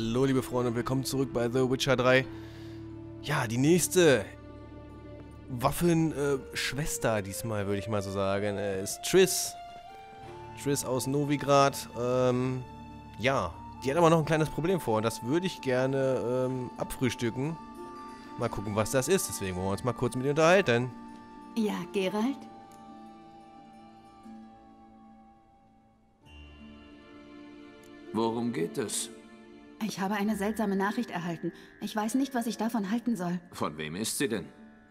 Hallo liebe Freunde und willkommen zurück bei The Witcher 3. Ja, die nächste Waffenschwester diesmal, würde ich mal so sagen, äh, ist Triss. Triss aus Novigrad. Ähm, ja, die hat aber noch ein kleines Problem vor und das würde ich gerne ähm, abfrühstücken. Mal gucken, was das ist. Deswegen wollen wir uns mal kurz mit ihr unterhalten. Ja, Gerald? Worum geht es? Ich habe eine seltsame Nachricht erhalten. Ich weiß nicht, was ich davon halten soll. Von wem ist sie denn?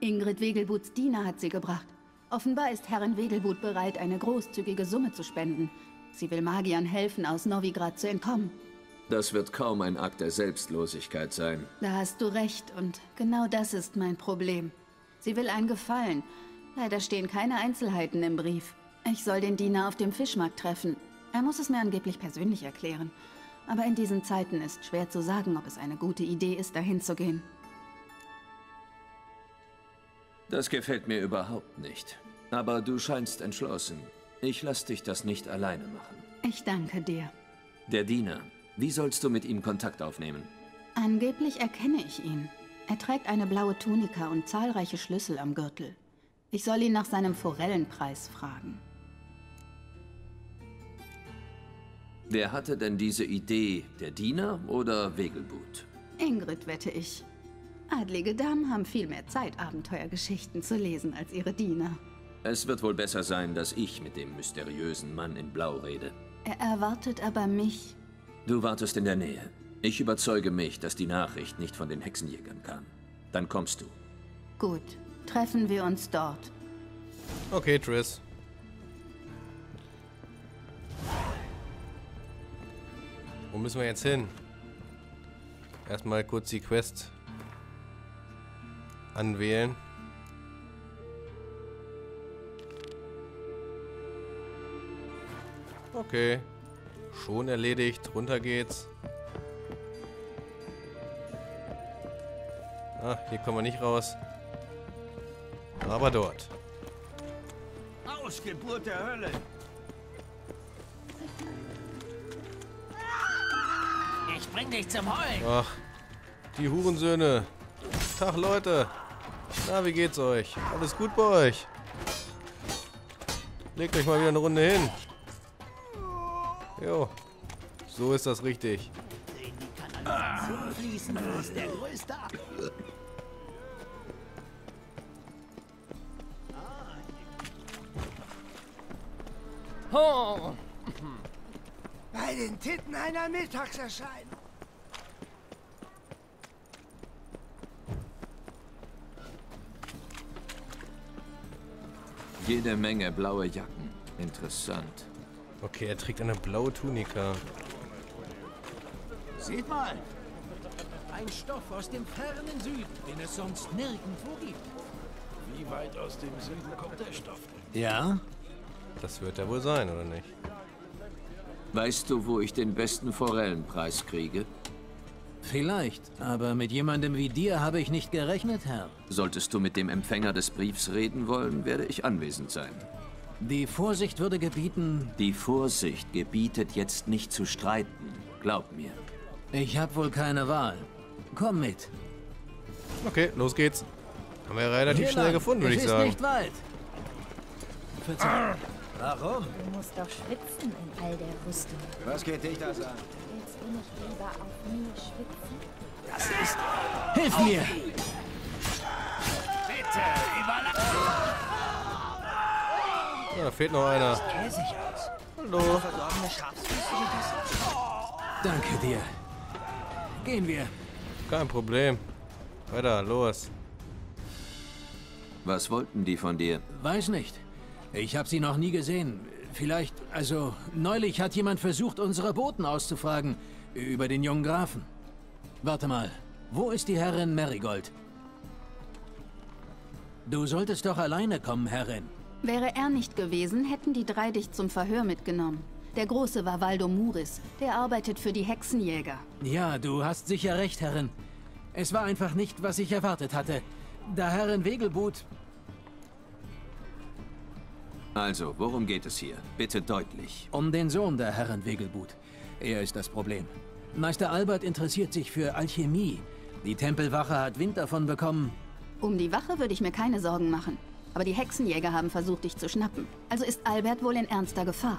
Ingrid Wegelbuts Diener hat sie gebracht. Offenbar ist Herrin Wegelbut bereit, eine großzügige Summe zu spenden. Sie will Magiern helfen, aus Novigrad zu entkommen. Das wird kaum ein Akt der Selbstlosigkeit sein. Da hast du recht und genau das ist mein Problem. Sie will einen Gefallen. Leider stehen keine Einzelheiten im Brief. Ich soll den Diener auf dem Fischmarkt treffen. Er muss es mir angeblich persönlich erklären. Aber in diesen Zeiten ist schwer zu sagen, ob es eine gute Idee ist, dahin zu gehen. Das gefällt mir überhaupt nicht. Aber du scheinst entschlossen. Ich lass dich das nicht alleine machen. Ich danke dir. Der Diener. Wie sollst du mit ihm Kontakt aufnehmen? Angeblich erkenne ich ihn. Er trägt eine blaue Tunika und zahlreiche Schlüssel am Gürtel. Ich soll ihn nach seinem Forellenpreis fragen. Wer hatte denn diese Idee? Der Diener oder Wegelbut? Ingrid, wette ich. Adlige Damen haben viel mehr Zeit, Abenteuergeschichten zu lesen als ihre Diener. Es wird wohl besser sein, dass ich mit dem mysteriösen Mann in Blau rede. Er erwartet aber mich. Du wartest in der Nähe. Ich überzeuge mich, dass die Nachricht nicht von den Hexenjägern kam. Dann kommst du. Gut, treffen wir uns dort. Okay, Triss. Wo müssen wir jetzt hin? Erstmal kurz die Quest anwählen. Okay. Schon erledigt. Runter geht's. Ah, hier kommen wir nicht raus. Aber dort. Ausgeburt der Hölle! Bring dich zum Heulen! Ach, die Hurensöhne. Tag, Leute. Na, wie geht's euch? Alles gut bei euch? Legt euch mal wieder eine Runde hin. Jo, so ist das richtig. Oh, Bei den Titten einer Mittagserscheinung. Jede Menge blaue Jacken. Interessant. Okay, er trägt eine blaue Tunika. Seht mal! Ein Stoff aus dem fernen Süden, den es sonst nirgendwo gibt. wie weit aus dem Süden kommt der Stoff denn? Ja? Das wird er wohl sein, oder nicht? Weißt du, wo ich den besten Forellenpreis kriege? Vielleicht, aber mit jemandem wie dir habe ich nicht gerechnet, Herr. Solltest du mit dem Empfänger des Briefs reden wollen, werde ich anwesend sein. Die Vorsicht würde gebieten, Die Vorsicht gebietet jetzt nicht zu streiten. Glaub mir. ich habe wohl keine Wahl. Komm mit. Okay, los geht's. Haben wir relativ Hier schnell lang. gefunden, würde es ich ist sagen. nicht weit. Warum? Du musst doch schwitzen in all der Rüstung. Was geht dich das an? Du nicht lieber auf mir schwitzen? Das ist... Hilf mir! Ja, da fehlt noch einer. Hallo. Danke dir. Gehen wir. Kein Problem. Weiter, los. Was wollten die von dir? Weiß nicht. Ich habe sie noch nie gesehen. Vielleicht, also, neulich hat jemand versucht, unsere Boten auszufragen. Über den jungen Grafen. Warte mal. Wo ist die Herrin Marigold? Du solltest doch alleine kommen, Herrin. Wäre er nicht gewesen, hätten die drei dich zum Verhör mitgenommen. Der Große war Waldo Muris. Der arbeitet für die Hexenjäger. Ja, du hast sicher recht, Herrin. Es war einfach nicht, was ich erwartet hatte. Da Herrin Wegelbut... Also, worum geht es hier? Bitte deutlich. Um den Sohn der Herrin Wegelbut. Er ist das Problem. Meister Albert interessiert sich für Alchemie. Die Tempelwache hat Wind davon bekommen. Um die Wache würde ich mir keine Sorgen machen. Aber die Hexenjäger haben versucht, dich zu schnappen. Also ist Albert wohl in ernster Gefahr.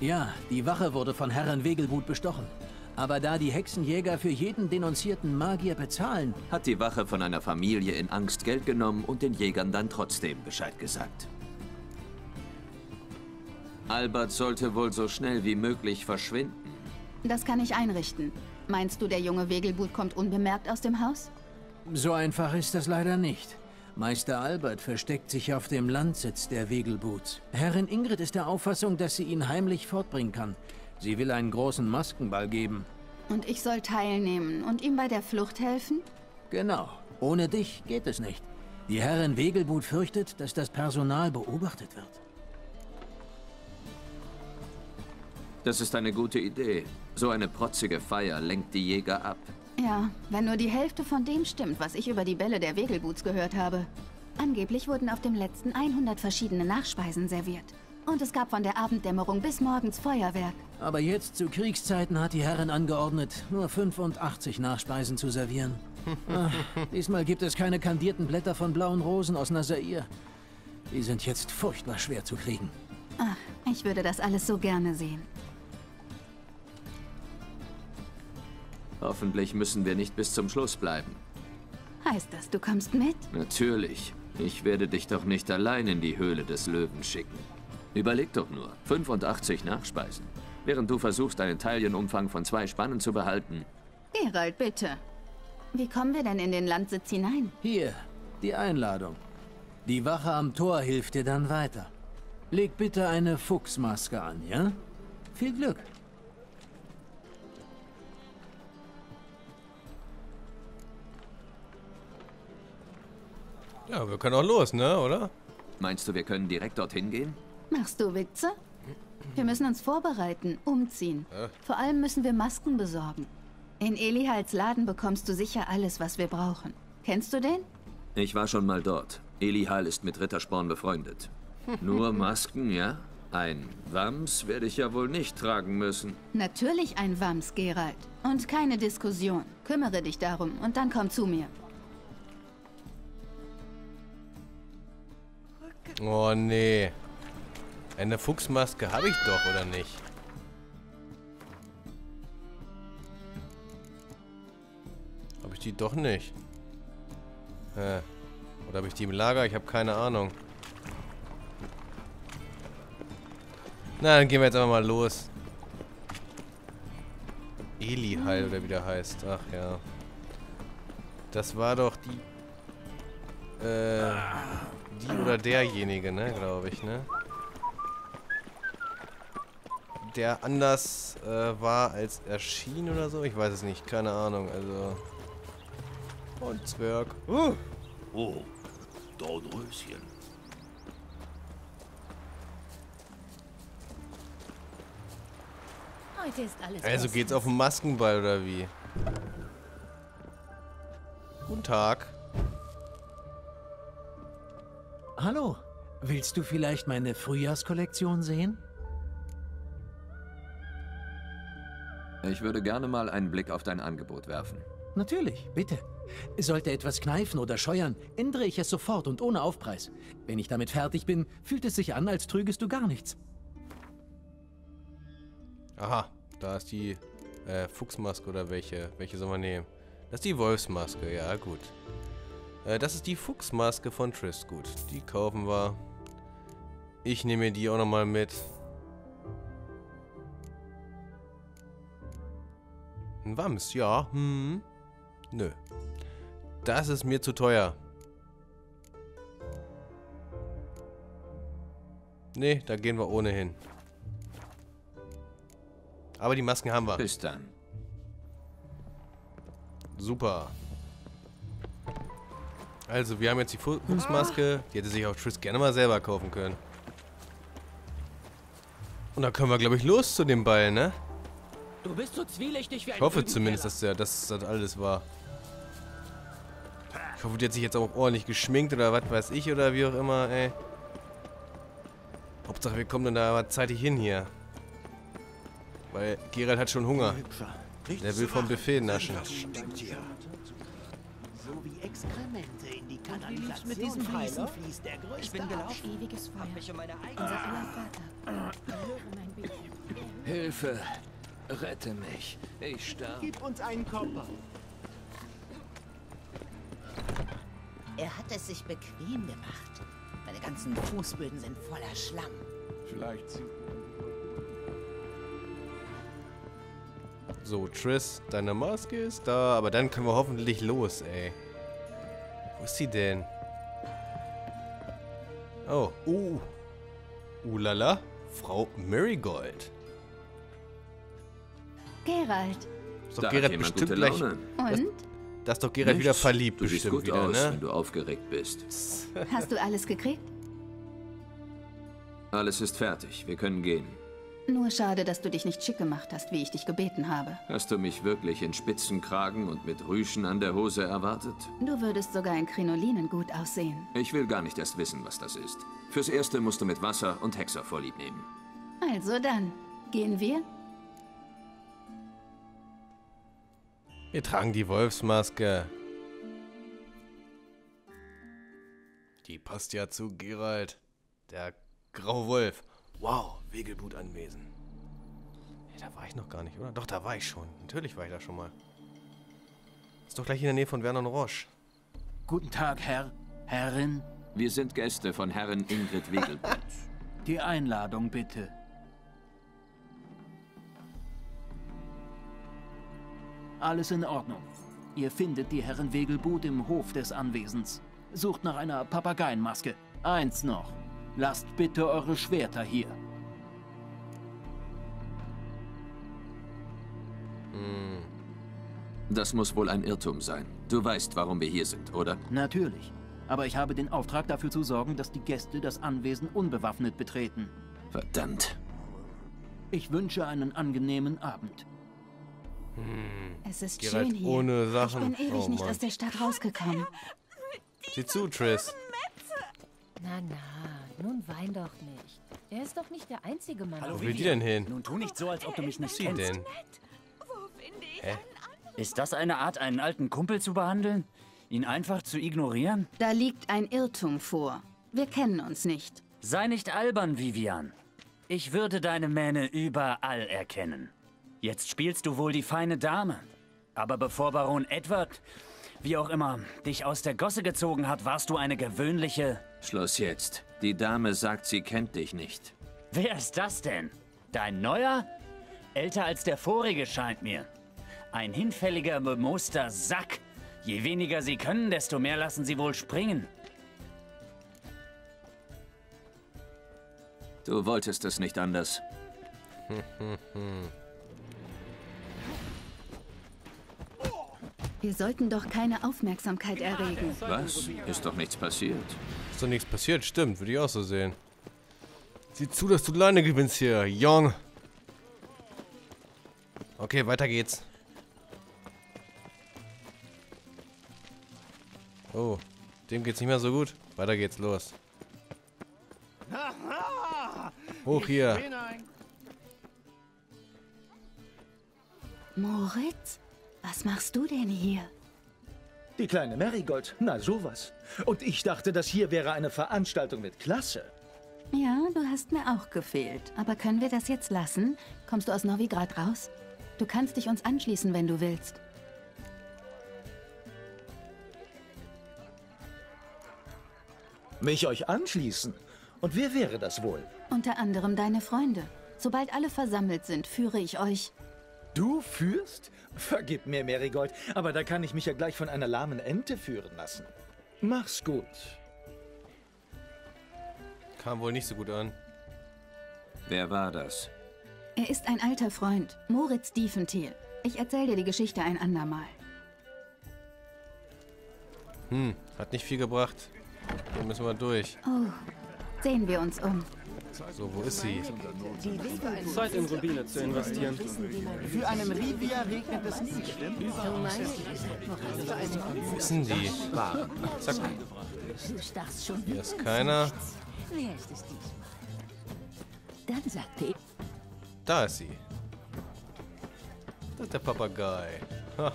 Ja, die Wache wurde von Herrn Wegelbut bestochen. Aber da die Hexenjäger für jeden denunzierten Magier bezahlen, Hat die Wache von einer Familie in Angst Geld genommen und den Jägern dann trotzdem Bescheid gesagt. Albert sollte wohl so schnell wie möglich verschwinden. Das kann ich einrichten. Meinst du, der junge Wegelbut kommt unbemerkt aus dem Haus? so einfach ist das leider nicht. Meister Albert versteckt sich auf dem Landsitz der Wegelbuts. Herrin Ingrid ist der Auffassung, dass sie ihn heimlich fortbringen kann. Sie will einen großen Maskenball geben. Und ich soll teilnehmen und ihm bei der Flucht helfen? Genau. Ohne dich geht es nicht. Die Herrin Wegelbut fürchtet, dass das Personal beobachtet wird. Das ist eine gute Idee. So eine protzige Feier lenkt die Jäger ab. Ja, wenn nur die Hälfte von dem stimmt, was ich über die Bälle der Wegelbuts gehört habe. Angeblich wurden auf dem letzten 100 verschiedene Nachspeisen serviert. Und es gab von der Abenddämmerung bis morgens Feuerwerk. Aber jetzt zu Kriegszeiten hat die Herrin angeordnet, nur 85 Nachspeisen zu servieren. Ah, diesmal gibt es keine kandierten Blätter von blauen Rosen aus Nasair. Die sind jetzt furchtbar schwer zu kriegen. Ach, ich würde das alles so gerne sehen. Hoffentlich müssen wir nicht bis zum Schluss bleiben. Heißt das, du kommst mit? Natürlich. Ich werde dich doch nicht allein in die Höhle des Löwen schicken. Überleg doch nur. 85 Nachspeisen. Während du versuchst, einen Taillenumfang von zwei Spannen zu behalten. Gerald, bitte. Wie kommen wir denn in den Landsitz hinein? Hier, die Einladung. Die Wache am Tor hilft dir dann weiter. Leg bitte eine Fuchsmaske an, ja? Viel Glück. Ja, wir können auch los, ne, oder? Meinst du, wir können direkt dorthin gehen? Machst du Witze? Wir müssen uns vorbereiten, umziehen. Vor allem müssen wir Masken besorgen. In Elihals Laden bekommst du sicher alles, was wir brauchen. Kennst du den? Ich war schon mal dort. Elihal ist mit Rittersporn befreundet. Nur Masken, ja? Ein Wams werde ich ja wohl nicht tragen müssen. Natürlich ein Wams, Gerald. Und keine Diskussion. Kümmere dich darum und dann komm zu mir. Oh, nee. Eine Fuchsmaske habe ich doch, oder nicht? Habe ich die doch nicht? Hä? Oder habe ich die im Lager? Ich habe keine Ahnung. Na, dann gehen wir jetzt einfach mal los. Elihal, oder wie der heißt. Ach ja. Das war doch die... Äh... Die oder derjenige, ne, glaube ich, ne? Der anders äh, war als erschien oder so? Ich weiß es nicht, keine Ahnung, also... Und Zwerg. Uh, Oh, Dornröschen. Heute ist alles also geht's auf den Maskenball oder wie? Guten Tag. Hallo, willst du vielleicht meine Frühjahrskollektion sehen? Ich würde gerne mal einen Blick auf dein Angebot werfen. Natürlich, bitte. Sollte etwas kneifen oder scheuern, ändere ich es sofort und ohne Aufpreis. Wenn ich damit fertig bin, fühlt es sich an, als trügest du gar nichts. Aha, da ist die äh, Fuchsmaske oder welche? Welche soll man nehmen? Das ist die Wolfsmaske, ja gut. Äh, das ist die Fuchsmaske von Triss, gut. Die kaufen wir. Ich nehme mir die auch nochmal mit. Ein Wams, ja. Hm. Nö. Das ist mir zu teuer. Nee, da gehen wir ohnehin. Aber die Masken haben wir. Bis dann. Super. Also, wir haben jetzt die Fu- Fuchsmaske. Die hätte sich auch Triss gerne mal selber kaufen können. Und dann können wir, glaube ich, los zu dem Ball, ne? Du bist so zwielichtig wie ein Ich hoffe zumindest, dass der, dass das alles war. Ich hoffe, die hat sich jetzt auch ordentlich geschminkt oder was weiß ich oder wie auch immer, ey. Hauptsache, wir kommen dann da mal zeitig hin hier. Weil Gerald hat schon Hunger. Der will vom Buffet naschen. So wie Exkremente Kanalisation mit diesem fließen, fließt der größte Ich bin gelaufen. Ewiges Feuer. Mich um meine eigene Unser aller Vater. Hilfe! Rette mich. Ich sterbe. Gib uns einen Körper. Er hat es sich bequem gemacht. Meine ganzen Fußböden sind voller Schlamm. Vielleicht So, Triss, deine Maske ist da, aber dann können wir hoffentlich los, ey. Wo ist sie denn? Oh, uh. Uh, lala. Frau Marigold. Gerald. Ist doch Da Gerald bestimmt gute gleich... Laune. Und? Da ist doch Gerald wieder Nichts. verliebt Du siehst bestimmt gut wieder, aus, wenn ne? du aufgeregt bist. Hast du alles gekriegt? Alles ist fertig. Wir können gehen. Nur schade, dass du dich nicht schick gemacht hast, wie ich dich gebeten habe. Hast du mich wirklich in Spitzenkragen und mit Rüschen an der Hose erwartet? Du würdest sogar in Krinolinen gut aussehen. Ich will gar nicht erst wissen, was das ist. Fürs Erste musst du mit Wasser und Hexer vorlieb nehmen. Also dann, gehen wir? Wir tragen die Wolfsmaske. Die passt ja zu Gerald. Der Graue Wolf. Wow, Wegelblut anwesend. Hey, da war ich noch gar nicht, oder? Doch, da war ich schon. Natürlich war ich da schon mal. Ist doch gleich in der Nähe von Vernon Roche. Guten Tag, Herr, Herrin. Wir sind Gäste von Herrin Ingrid Wegelblut. Die Einladung bitte. Alles in Ordnung. Ihr findet die Herren Wegelbut im Hof des Anwesens. Sucht nach einer Papageienmaske. Eins noch. Lasst bitte eure Schwerter hier. Das muss wohl ein Irrtum sein. Du weißt, warum wir hier sind, oder? Natürlich. Aber ich habe den Auftrag dafür zu sorgen, dass die Gäste das Anwesen unbewaffnet betreten. Verdammt. Ich wünsche einen angenehmen Abend. Es ist Gerald schön hier. ohne Sachen. Ich bin ewig Oh, nicht aus der Stadt rausgekommen. Sieh zu, Triss. Na, na, nun wein doch nicht. Er ist doch nicht der einzige Mann. Wo will die denn hin? Nun tu nicht so, als ob du mich nicht kennst. denn? Hä? Ist das eine Art, einen alten Kumpel zu behandeln? Ihn einfach zu ignorieren? Da liegt ein Irrtum vor. Wir kennen uns nicht. Sei nicht albern, Vivian. Ich würde deine Mähne überall erkennen. Jetzt spielst du wohl die feine Dame. Aber bevor Baron Edward, wie auch immer, dich aus der Gosse gezogen hat, warst du eine gewöhnliche... Schluss jetzt. Die Dame sagt, sie kennt dich nicht. Wer ist das denn? Dein neuer? Älter als der vorige scheint mir. Ein hinfälliger, bemooster Sack. Je weniger sie können, desto mehr lassen sie wohl springen. Du wolltest es nicht anders. Wir sollten doch keine Aufmerksamkeit erregen. Was? Ist doch nichts passiert. Ist doch nichts passiert, stimmt. Würde ich auch so sehen. Sieh zu, dass du alleine gewinnst hier, Jong. Okay, weiter geht's. Oh, dem geht's nicht mehr so gut. Weiter geht's, los. Hoch hier. Moritz, was machst du denn hier? Die kleine Marigold, na sowas. Und ich dachte, das hier wäre eine Veranstaltung mit Klasse. Ja, du hast mir auch gefehlt. Aber können wir das jetzt lassen? Kommst du aus Novigrad raus? Du kannst dich uns anschließen, wenn du willst. Mich euch anschließen? Und wer wäre das wohl? Unter anderem deine Freunde. Sobald alle versammelt sind, führe ich euch. Du führst? Vergib mir, Marigold, aber da kann ich mich ja gleich von einer lahmen Ente führen lassen. Mach's gut. Kam wohl nicht so gut an. Wer war das? Er ist ein alter Freund, Moritz Diefentiel. Ich erzähle dir die Geschichte ein andermal. Hm, hat nicht viel gebracht. Hier müssen wir durch. Oh, sehen wir uns um. So, wo ist sie? Zeit in Rubine zu investieren. Für einen Rivia regnet es nie, stimmt? Wo ist denn die? Zack. Du stachst schon Hier ist keiner. Wer ist es diesmal? Dann sagte ich, Da ist sie. Das ist der Papagei. Ha.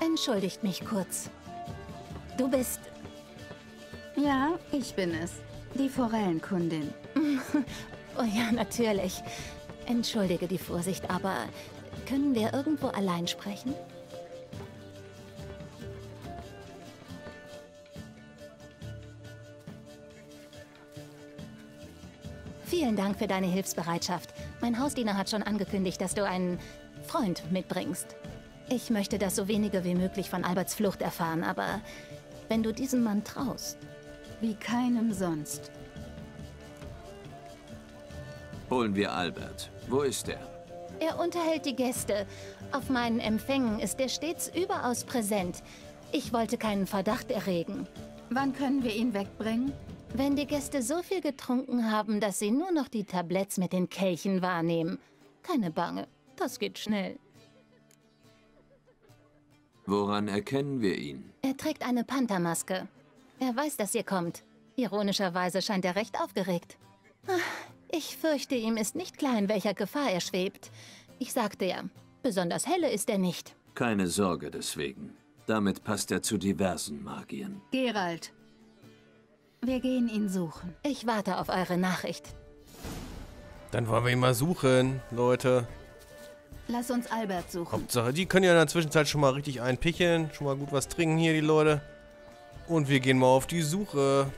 Entschuldigt mich kurz. Du bist... Ja, ich bin es. Die Forellenkundin. oh ja, natürlich. Entschuldige die Vorsicht, aber können wir irgendwo allein sprechen? Vielen Dank für deine Hilfsbereitschaft. Mein Hausdiener hat schon angekündigt, dass du einen Freund mitbringst. Ich möchte, dass so wenige wie möglich von Alberts Flucht erfahren, aber wenn du diesem Mann traust... Wie keinem sonst. Holen wir Albert. Wo ist er? Er unterhält die Gäste. Auf meinen Empfängen ist er stets überaus präsent. Ich wollte keinen Verdacht erregen. Wann können wir ihn wegbringen? Wenn die Gäste so viel getrunken haben, dass sie nur noch die Tabletts mit den Kelchen wahrnehmen. Keine Bange, das geht schnell. Woran erkennen wir ihn? Er trägt eine Panthermaske. Er weiß, dass ihr kommt. Ironischerweise scheint er recht aufgeregt. Ich fürchte, ihm ist nicht klar, in welcher Gefahr er schwebt. Ich sagte ja, besonders helle ist er nicht. Keine Sorge deswegen. Damit passt er zu diversen Magiern. Gerald, wir gehen ihn suchen. Ich warte auf eure Nachricht. Dann wollen wir ihn mal suchen, Leute. Lass uns Albert suchen. Hauptsache, die können ja in der Zwischenzeit schon mal richtig einpicheln. Schon mal gut was trinken hier, die Leute. Und wir gehen mal auf die Suche.